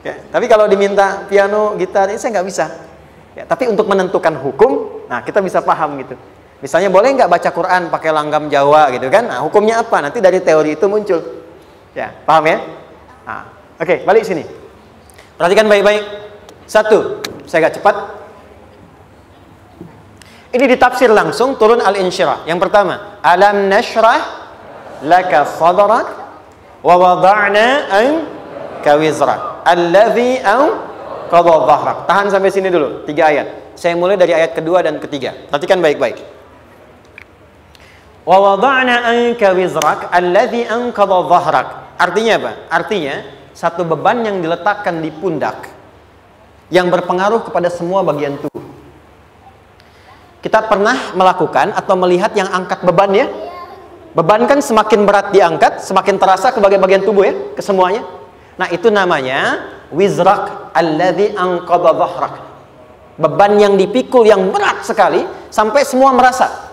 ya tapi kalau diminta piano gitar ini saya nggak bisa Ya, tapi untuk menentukan hukum, nah kita bisa paham gitu. Misalnya boleh nggak baca Quran pakai langgam Jawa gitu kan? Nah, hukumnya apa? Nanti dari teori itu muncul. Ya, paham ya? Nah, oke, okay, balik sini. Perhatikan baik-baik. Satu, saya agak cepat. Ini ditafsir langsung turun al-insyirah. Yang pertama, alam nashrah laka sadrak wa wada'na anka wizrak alladhi an qadha dhahrak. Tahan sampai sini dulu, tiga ayat. Saya mulai dari ayat kedua dan ketiga. Perhatikan baik-baik. Wa wada'na anka wizrak alladhi anqadha dhahrak. Artinya apa? Artinya satu beban yang diletakkan di pundak yang berpengaruh kepada semua bagian tubuh. Kita pernah melakukan atau melihat yang angkat beban ya? Beban kan semakin berat diangkat, semakin terasa ke bagian-bagian tubuh ya, ke semuanya. Nah, itu namanya wizrak alladhi anqadha dhahrak. Beban yang dipikul yang berat sekali sampai semua merasa.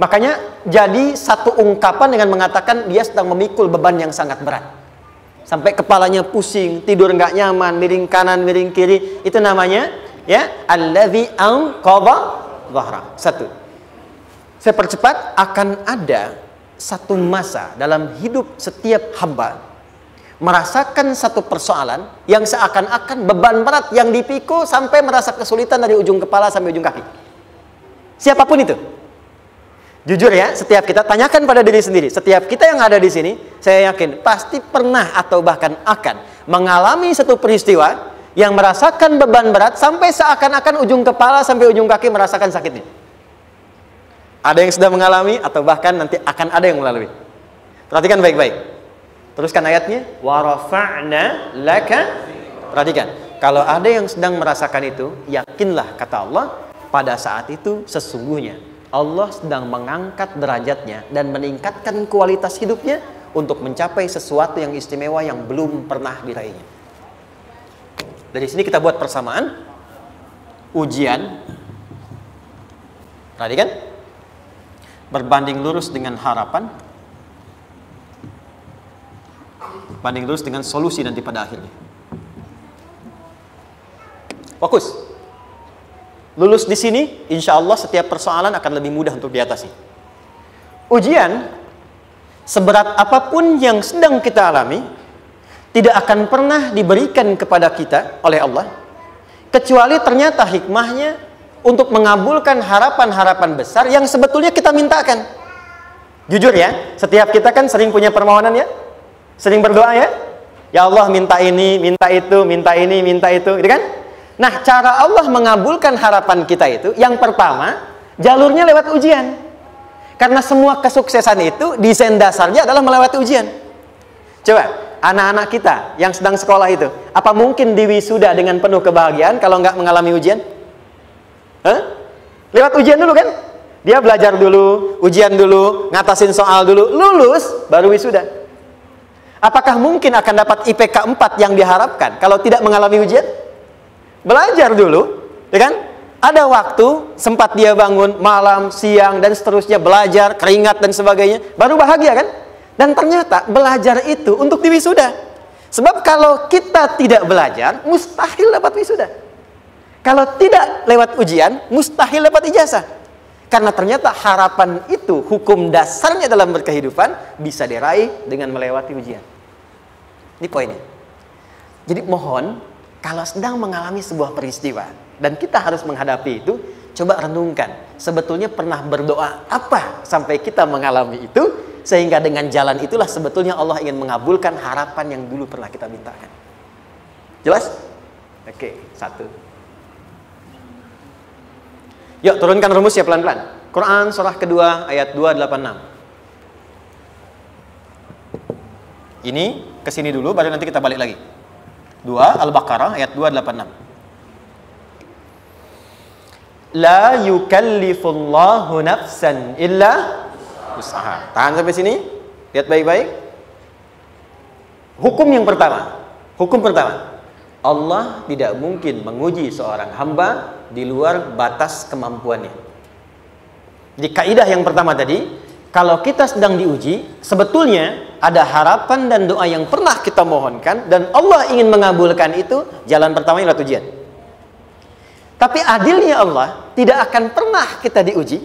Makanya jadi satu ungkapan dengan mengatakan dia sedang memikul beban yang sangat berat. Sampai kepalanya pusing, tidur nggak nyaman, miring kanan, miring kiri, itu namanya ya alladzi anqadha. Satu. Saya percepat akan ada satu masa dalam hidup setiap hamba merasakan satu persoalan yang seakan-akan beban berat yang dipikul sampai merasa kesulitan dari ujung kepala sampai ujung kaki. Siapa pun itu. Jujur ya, setiap kita tanyakan pada diri sendiri, setiap kita yang ada di sini, saya yakin pasti pernah atau bahkan akan mengalami satu peristiwa yang merasakan beban berat sampai seakan-akan ujung kepala sampai ujung kaki merasakan sakitnya. Ada yang sudah mengalami atau bahkan nanti akan ada yang melalui. Perhatikan baik-baik. Teruskan ayatnya. Warafa'na laka. Perhatikan. Kalau ada yang sedang merasakan itu, yakinlah kata Allah, pada saat itu sesungguhnya Allah sedang mengangkat derajatnya dan meningkatkan kualitas hidupnya untuk mencapai sesuatu yang istimewa yang belum pernah diraihnya. Dari sini kita buat persamaan ujian tadi kan berbanding lurus dengan harapan banding lurus dengan solusi nanti pada akhirnya. Fokus. Lulus di sini, insya Allah setiap persoalan akan lebih mudah untuk diatasi. Ujian, seberat apa pun yang sedang kita alami, tidak akan pernah diberikan kepada kita oleh Allah, kecuali ternyata hikmahnya untuk mengabulkan harapan-harapan besar yang sebetulnya kita mintakan. Jujur ya, setiap kita kan sering punya permohonan ya, sering berdoa ya, ya Allah minta ini, minta itu, minta ini, minta itu, gitu kan? Nah, cara Allah mengabulkan harapan kita itu, yang pertama, jalurnya lewat ujian. Karena semua kesuksesan itu desain dasarnya adalah melewati ujian. Coba, anak-anak kita yang sedang sekolah itu, apa mungkin di wisuda dengan penuh kebahagiaan kalau nggak mengalami ujian? Hah? Lewat ujian dulu kan? Dia belajar dulu, ujian dulu, ngatasin soal dulu, lulus, baru wisuda. Apakah mungkin akan dapat IPK 4 yang diharapkan kalau tidak mengalami ujian? Belajar dulu, ya kan? Ada waktu sempat dia bangun malam, siang dan seterusnya belajar, keringat dan sebagainya, baru bahagia kan? Dan ternyata belajar itu untuk diwisuda. Sebab kalau kita tidak belajar, mustahil dapat wisuda. Kalau tidak lewat ujian, mustahil dapat ijazah. Karena ternyata harapan itu, hukum dasarnya dalam berkehidupan, bisa diraih dengan melewati ujian. Ini poinnya. Jadi mohon kalau sedang mengalami sebuah peristiwa dan kita harus menghadapi itu, coba renungkan, sebetulnya pernah berdoa apa sampai kita mengalami itu sehingga dengan jalan itulah sebetulnya Allah ingin mengabulkan harapan yang dulu pernah kita mintakan. Jelas? Oke, satu. Yuk turunkan rumus ya pelan-pelan. Quran surah kedua ayat 286. Ini ke sini dulu baru nanti kita balik lagi. 2 Al-Baqarah ayat 286. La yukallifullahu nafsan illa usaha. Tahan sampai sini. Lihat baik-baik. Hukum yang pertama. Hukum pertama. Allah tidak mungkin menguji seorang hamba di luar batas kemampuannya. Jadi kaidah yang pertama tadi, kalau kita sedang diuji, sebetulnya ada harapan dan doa yang pernah kita mohonkan dan Allah ingin mengabulkan itu, jalan pertama adalah ujian. Tapi adilnya Allah tidak akan pernah kita diuji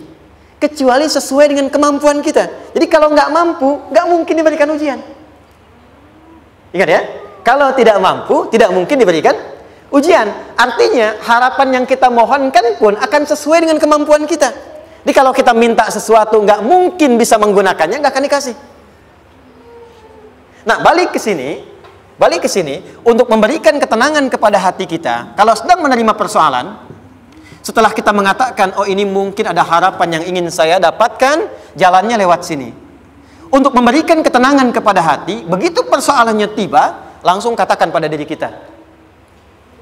kecuali sesuai dengan kemampuan kita. Jadi kalau nggak mampu, nggak mungkin diberikan ujian. Ingat ya, kalau tidak mampu, tidak mungkin diberikan ujian. Artinya harapan yang kita mohonkan pun akan sesuai dengan kemampuan kita. Jadi kalau kita minta sesuatu nggak mungkin bisa menggunakannya, nggak akan dikasih. Nah, balik ke sini, balik ke sini untuk memberikan ketenangan kepada hati kita. Kalau sedang menerima persoalan, setelah kita mengatakan, "Oh, ini mungkin ada harapan yang ingin saya dapatkan, jalannya lewat sini." Untuk memberikan ketenangan kepada hati, begitu persoalannya tiba, langsung katakan pada diri kita,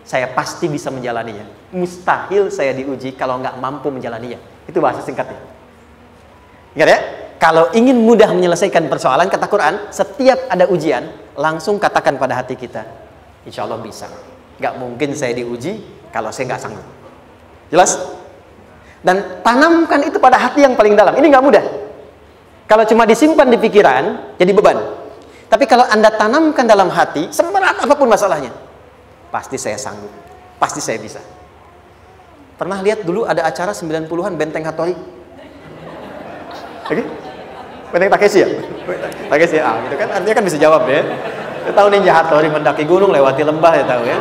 "Saya pasti bisa menjalaninya. Mustahil saya diuji kalau nggak mampu menjalaninya." Itu bahasa singkatnya. Ingat ya? Kalau ingin mudah menyelesaikan persoalan, kata Quran, setiap ada ujian, langsung katakan pada hati kita, insya Allah bisa. Gak mungkin saya diuji kalau saya gak sanggup. Jelas? Dan tanamkan itu pada hati yang paling dalam. Ini gak mudah. Kalau cuma disimpan di pikiran, jadi beban. Tapi kalau Anda tanamkan dalam hati, seberat apa pun masalahnya, pasti saya sanggup. Pasti saya bisa. Pernah lihat dulu ada acara 90-an Benteng Hattori? Oke? Okay? Benteng Takeshi ya? Takeshi ya, ah, gitu kan artinya kan bisa jawab ya. Kita tahu Ninja Hattori mendaki gunung lewati lembah ya tahu ya.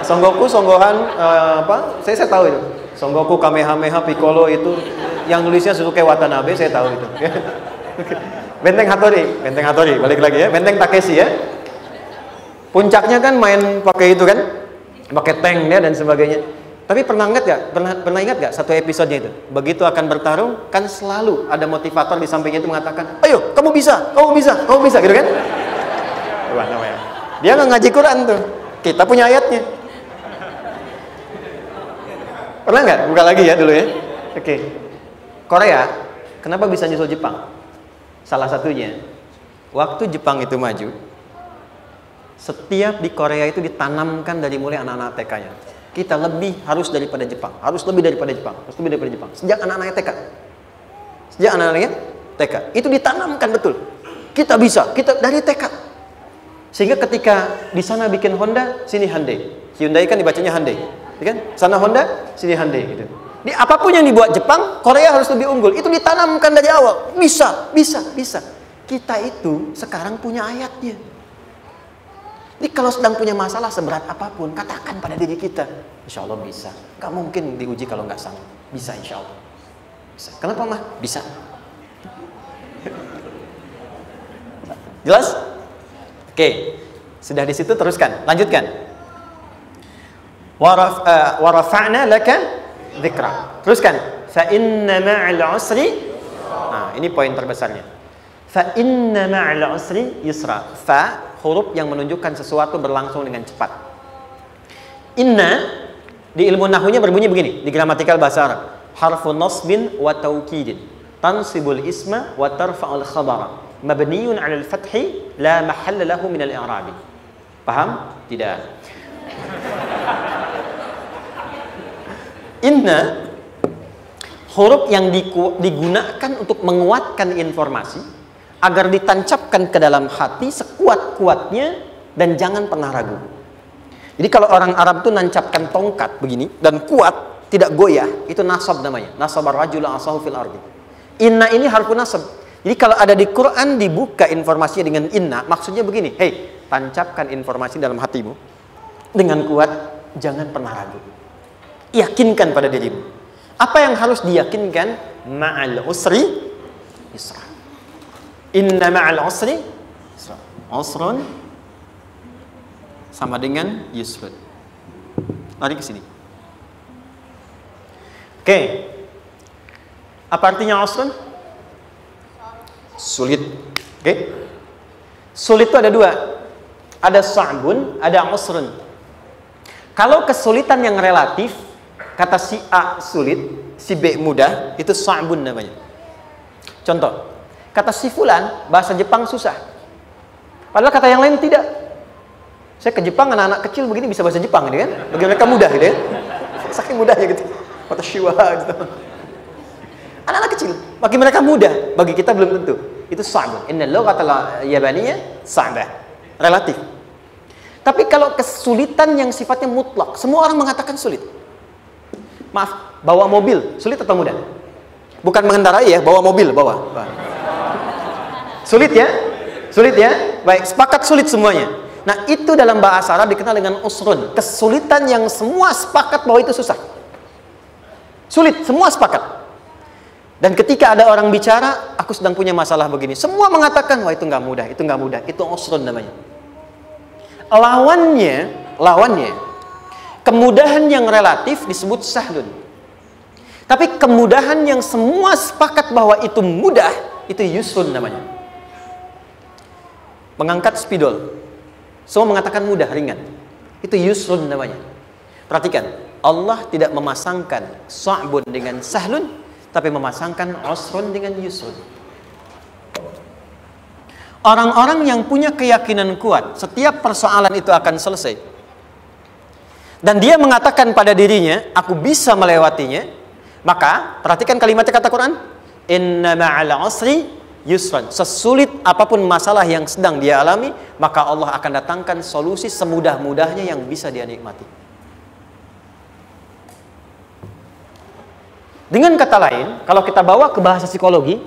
Songgoku, Songgohan uh, apa? Saya saya tahu itu. Songgoku, Kamehameha, Piccolo itu yang nulisnya Suzuki Watanabe saya tahu itu. [LAUGHS] Benteng Hattori, Benteng Hattori, balik lagi ya. Benteng Takeshi ya. Puncaknya kan main pakai itu kan, pakai tank ya dan sebagainya. Tapi pernah ingat gak? Pernah, pernah ingat gak satu episodenya itu? Begitu akan bertarung, kan selalu ada motivator di sampingnya itu mengatakan, ayo kamu bisa, kamu bisa, kamu bisa, gitu kan? Namanya. Dia nggak ngaji Quran tuh. Kita punya ayatnya. Pernah nggak? Buka lagi ya dulu ya. Oke. Korea, kenapa bisa nyusul Jepang? Salah satunya, waktu Jepang itu maju, setiap di Korea itu ditanamkan dari mulai anak-anak TK-nya kita lebih harus daripada Jepang, harus lebih daripada Jepang, harus lebih daripada Jepang. Sejak anak-anaknya TK, sejak anak-anaknya TK, itu ditanamkan betul. Kita bisa, kita dari TK. Sehingga ketika di sana bikin Honda, sini Hyundai. Hyundai kan dibacanya Hyundai, ya kan? Sana Honda, sini Hyundai gitu. Di apa pun yang dibuat Jepang, Korea harus lebih unggul. Itu ditanamkan dari awal. Bisa, bisa, bisa. Kita itu sekarang punya ayatnya. Jadi kalau sedang punya masalah seberat apa pun, katakan pada diri kita, insya Allah bisa. Gak mungkin diuji kalau nggak sanggup. Bisa insya Allah. Bisa. Kenapa mah? Bisa. [LAUGHS] Jelas? Oke, sudah di situ teruskan. Lanjutkan. Waraf, uh, warafa'na laka dzikra. Teruskan. Fa inna ma'al usri. Nah, ini poin terbesarnya. Fa inna ma'al usri yusra. Fa huruf yang menunjukkan sesuatu berlangsung dengan cepat. Inna di ilmu nahunya berbunyi begini di gramatikal bahasa Arab. Harfu nasbin wa taukidin. Tansibul isma wa tarfa'ul khabara. Mabniyun 'ala al-fathi la mahalla lahu min al-i'rabi. Paham? Tidak. Inna huruf yang digunakan untuk menguatkan informasi agar ditancapkan ke dalam hati sekuat-kuatnya dan jangan pernah ragu. Jadi kalau orang Arab itu nancapkan tongkat begini dan kuat, tidak goyah, itu nasab namanya. Nasab rajul asahu fil ardi. Inna ini harfu nasab. Jadi kalau ada di Quran dibuka informasinya dengan inna, maksudnya begini, hei, tancapkan informasi dalam hatimu dengan kuat, jangan pernah ragu. Yakinkan pada dirimu. Apa yang harus diyakinkan? Ma'al usri yusra. Inna ma'al usri usrun sama dengan yusrun. Lari ke sini. Oke. Apa artinya usrun? Sulit. Oke. Sulit itu ada dua. Ada sa'bun, ada usrun. Kalau kesulitan yang relatif, kata si A sulit, si B mudah, itu sa'bun namanya. Contoh, Kata si fulan, bahasa Jepang susah. Padahal kata yang lain tidak. Saya ke Jepang, anak-anak kecil begini bisa bahasa Jepang gitu kan. Bagi mereka mudah gitu ya. [LAUGHS] Saking mudahnya gitu. Kata shiwa gitu. Anak-anak kecil, bagi mereka mudah, bagi kita belum tentu. Itu sa'bun. Inna kata yabaniyah sa'bah. Relatif. Tapi kalau kesulitan yang sifatnya mutlak, semua orang mengatakan sulit. Maaf, bawa mobil, sulit atau mudah? Bukan mengendarai ya, bawa mobil, bawa. Sulit ya? Sulit ya? Baik, sepakat sulit semuanya. Nah, itu dalam bahasa Arab dikenal dengan usrun. Kesulitan yang semua sepakat bahwa itu susah. Sulit, semua sepakat. Dan ketika ada orang bicara, aku sedang punya masalah begini. Semua mengatakan, wah itu nggak mudah, itu nggak mudah. Itu usrun namanya. Lawannya, lawannya, kemudahan yang relatif disebut sahlun. Tapi kemudahan yang semua sepakat bahwa itu mudah, itu yusrun namanya mengangkat spidol. Semua mengatakan mudah, ringan. Itu yusrun namanya. Perhatikan, Allah tidak memasangkan sa'bun dengan sahlun, tapi memasangkan usrun dengan yusrun. Orang-orang yang punya keyakinan kuat, setiap persoalan itu akan selesai. Dan dia mengatakan pada dirinya, aku bisa melewatinya. Maka, perhatikan kalimatnya kata Quran, Inna ma'al usri yusran. Sesulit apa pun masalah yang sedang dia alami, maka Allah akan datangkan solusi semudah-mudahnya yang bisa dia nikmati. Dengan kata lain, kalau kita bawa ke bahasa psikologi,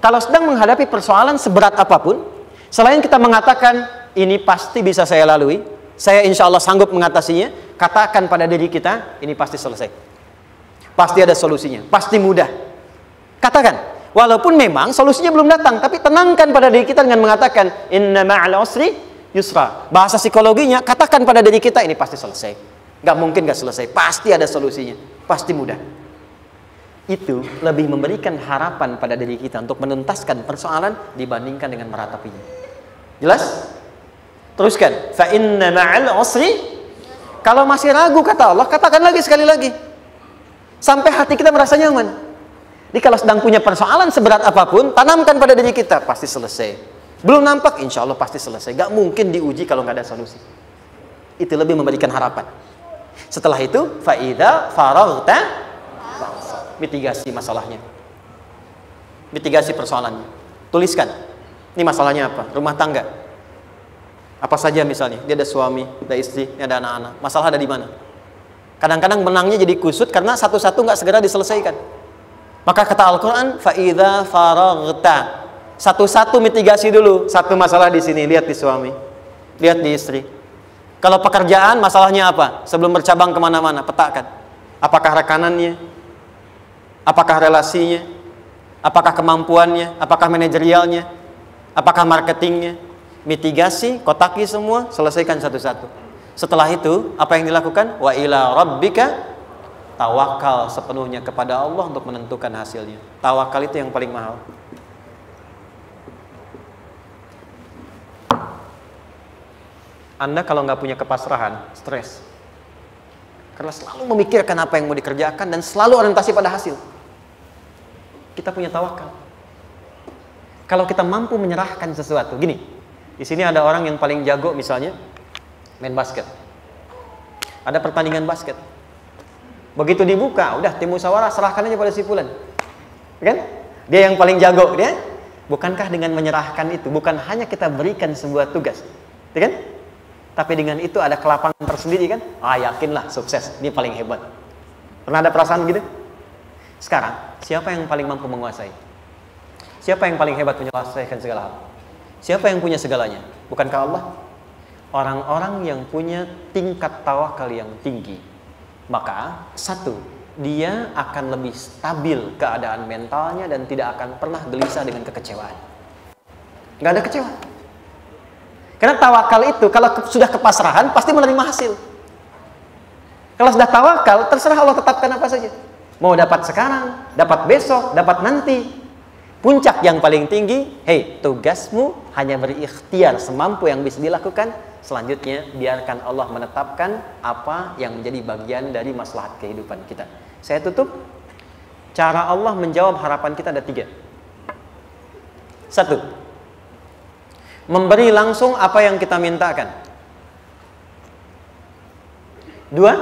kalau sedang menghadapi persoalan seberat apa pun, selain kita mengatakan ini pasti bisa saya lalui, saya insya Allah sanggup mengatasinya, katakan pada diri kita, ini pasti selesai. Pasti ada solusinya, pasti mudah. Katakan, Walaupun memang solusinya belum datang, tapi tenangkan pada diri kita dengan mengatakan inna ma'al usri yusra. Bahasa psikologinya katakan pada diri kita ini pasti selesai. Gak mungkin gak selesai. Pasti ada solusinya. Pasti mudah. Itu lebih memberikan harapan pada diri kita untuk menuntaskan persoalan dibandingkan dengan meratapinya. Jelas? Teruskan. Fa inna ma'al usri kalau masih ragu kata Allah, katakan lagi sekali lagi. Sampai hati kita merasa nyaman. Jadi kalau sedang punya persoalan seberat apa pun, tanamkan pada diri kita, pasti selesai. Belum nampak, insya Allah pasti selesai. Gak mungkin diuji kalau nggak ada solusi. Itu lebih memberikan harapan. Setelah itu, faida faragta mitigasi masalahnya. Mitigasi persoalannya. Tuliskan. Ini masalahnya apa? Rumah tangga. Apa saja misalnya, dia ada suami, ada istri, ada anak-anak. Masalah ada di mana? Kadang-kadang menangnya jadi kusut karena satu-satu nggak segera diselesaikan. Maka kata Al-Quran, faida faragta. Satu-satu mitigasi dulu. Satu masalah di sini, lihat di suami, lihat di istri. Kalau pekerjaan, masalahnya apa? Sebelum bercabang ke mana-mana, petakan. Apakah rekanannya? Apakah relasinya? Apakah kemampuannya? Apakah manajerialnya? Apakah marketingnya? mitigasi, kotaki semua, selesaikan satu-satu. Setelah itu, apa yang dilakukan? Wa ila rabbika tawakal sepenuhnya kepada Allah untuk menentukan hasilnya. Tawakal itu yang paling mahal. Anda kalau nggak punya kepasrahan, stres. Karena selalu memikirkan apa yang mau dikerjakan dan selalu orientasi pada hasil. Kita punya tawakal. Kalau kita mampu menyerahkan sesuatu, gini, di sini ada orang yang paling jago misalnya main basket. Ada pertandingan basket. Begitu dibuka, udah tim musyawarah serahkan aja pada si fulan. Kan? Dia yang paling jago, dia. Bukankah dengan menyerahkan itu bukan hanya kita berikan sebuah tugas, ya kan? Tapi dengan itu ada kelapangan tersendiri kan? Ah yakinlah sukses, dia paling hebat. Pernah ada perasaan gitu? Sekarang, siapa yang paling mampu menguasai? Siapa yang paling hebat menyelesaikan segala hal? Siapa yang punya segalanya? Bukankah Allah? Orang-orang yang punya tingkat tawakal yang tinggi. Maka satu, dia akan lebih stabil keadaan mentalnya dan tidak akan pernah gelisah dengan kekecewaan. Gak ada kecewa. Karena tawakal itu kalau sudah kepasrahan pasti menerima hasil. Kalau sudah tawakal, terserah Allah tetapkan apa saja. Mau dapat sekarang, dapat besok, dapat nanti, Puncak yang paling tinggi, hei, tugasmu hanya berikhtiar semampu yang bisa dilakukan. Selanjutnya, biarkan Allah menetapkan apa yang menjadi bagian dari maslahat kehidupan kita. Saya tutup. Cara Allah menjawab harapan kita ada tiga. Satu, memberi langsung apa yang kita mintakan. Dua,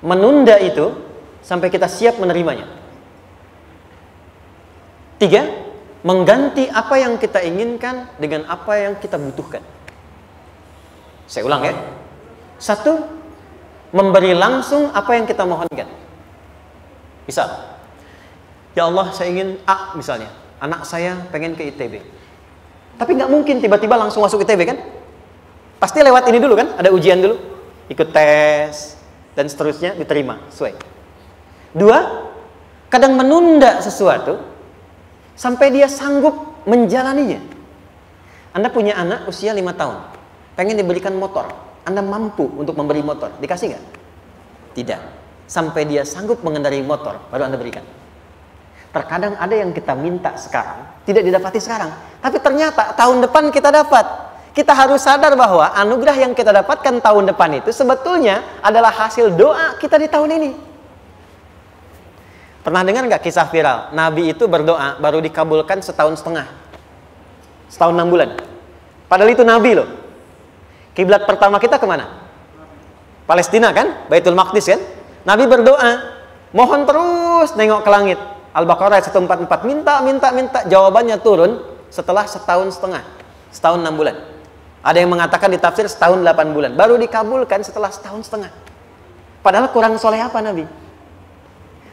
menunda itu sampai kita siap menerimanya. Tiga, mengganti apa yang kita inginkan dengan apa yang kita butuhkan. Saya ulang ya. Satu, memberi langsung apa yang kita mohonkan. Misal, ya Allah saya ingin A misalnya, anak saya pengen ke ITB. Tapi nggak mungkin tiba-tiba langsung masuk ITB kan? Pasti lewat ini dulu kan, ada ujian dulu, ikut tes dan seterusnya diterima, sesuai. Dua, kadang menunda sesuatu sampai dia sanggup menjalaninya. Anda punya anak usia lima tahun, pengen diberikan motor, Anda mampu untuk memberi motor, dikasih nggak? Tidak. Sampai dia sanggup mengendarai motor, baru Anda berikan. Terkadang ada yang kita minta sekarang, tidak didapati sekarang. Tapi ternyata tahun depan kita dapat. Kita harus sadar bahwa anugerah yang kita dapatkan tahun depan itu sebetulnya adalah hasil doa kita di tahun ini. Pernah dengar nggak kisah viral? Nabi itu berdoa baru dikabulkan setahun setengah. Setahun enam bulan. Padahal itu Nabi loh. Kiblat pertama kita ke mana? Palestina kan? Baitul Maqdis kan? Nabi berdoa. Mohon terus nengok ke langit. Al-Baqarah ayat 144. Minta, minta, minta. Jawabannya turun setelah setahun setengah. Setahun enam bulan. Ada yang mengatakan di tafsir setahun delapan bulan. Baru dikabulkan setelah setahun setengah. Padahal kurang soleh apa Nabi?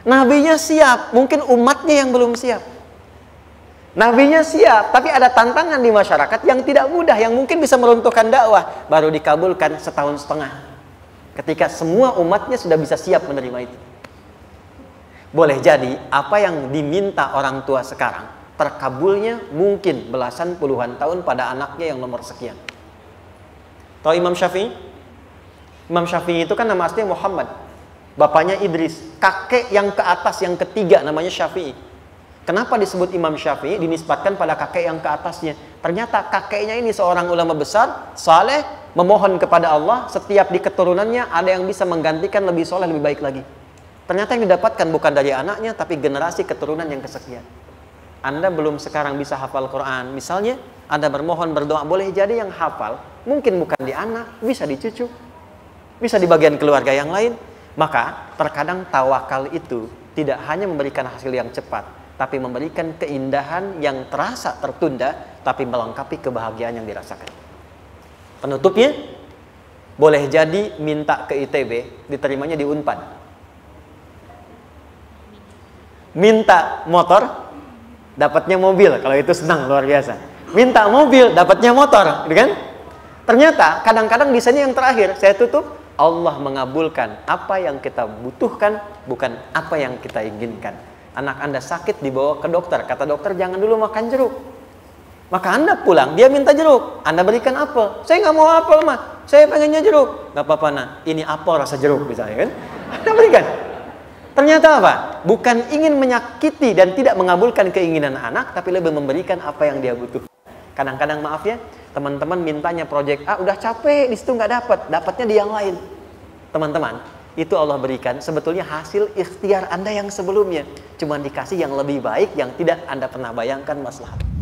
Nabinya siap, mungkin umatnya yang belum siap. Nabinya siap, tapi ada tantangan di masyarakat yang tidak mudah, yang mungkin bisa meruntuhkan dakwah. Baru dikabulkan setahun setengah. Ketika semua umatnya sudah bisa siap menerima itu. Boleh jadi apa yang diminta orang tua sekarang, terkabulnya mungkin belasan puluhan tahun pada anaknya yang nomor sekian. Tahu Imam Syafi'i? Imam Syafi'i itu kan nama aslinya Muhammad. Bapaknya Idris, kakek yang ke atas yang ketiga namanya Syafi'i. Kenapa disebut Imam Syafi'i dinisbatkan pada kakek yang ke atasnya? Ternyata kakeknya ini seorang ulama besar, saleh, memohon kepada Allah, setiap di keturunannya ada yang bisa menggantikan lebih soleh, lebih baik lagi. Ternyata yang didapatkan bukan dari anaknya, tapi generasi keturunan yang kesekian. Anda belum sekarang bisa hafal Quran. Misalnya, Anda bermohon berdoa, boleh jadi yang hafal, mungkin bukan di anak, bisa di cucu bisa di bagian keluarga yang lain. Maka terkadang tawakal itu tidak hanya memberikan hasil yang cepat, tapi memberikan keindahan yang terasa tertunda, tapi melengkapi kebahagiaan yang dirasakan. Penutupnya, boleh jadi minta ke ITB, diterimanya di Unpad. Minta motor, dapatnya mobil. Kalau itu senang luar biasa. Minta mobil, dapatnya motor, gitu kan? Ternyata kadang-kadang sini yang terakhir saya tutup Allah mengabulkan apa yang kita butuhkan, bukan apa yang kita inginkan. Anak Anda sakit dibawa ke dokter, kata dokter jangan dulu makan jeruk. Maka Anda pulang, dia minta jeruk. Anda berikan apel. Saya nggak mau apel mah, saya pengennya jeruk. Gak apa-apa nah, ini apel rasa jeruk misalnya kan. Anda berikan. Ternyata apa? Bukan ingin menyakiti dan tidak mengabulkan keinginan anak, tapi lebih memberikan apa yang dia butuh. Kadang-kadang maaf ya, teman-teman mintanya proyek A udah capek di situ nggak dapat, dapatnya di yang lain. Teman-teman, itu Allah berikan sebetulnya hasil ikhtiar Anda yang sebelumnya. Cuma dikasih yang lebih baik yang tidak Anda pernah bayangkan masalah.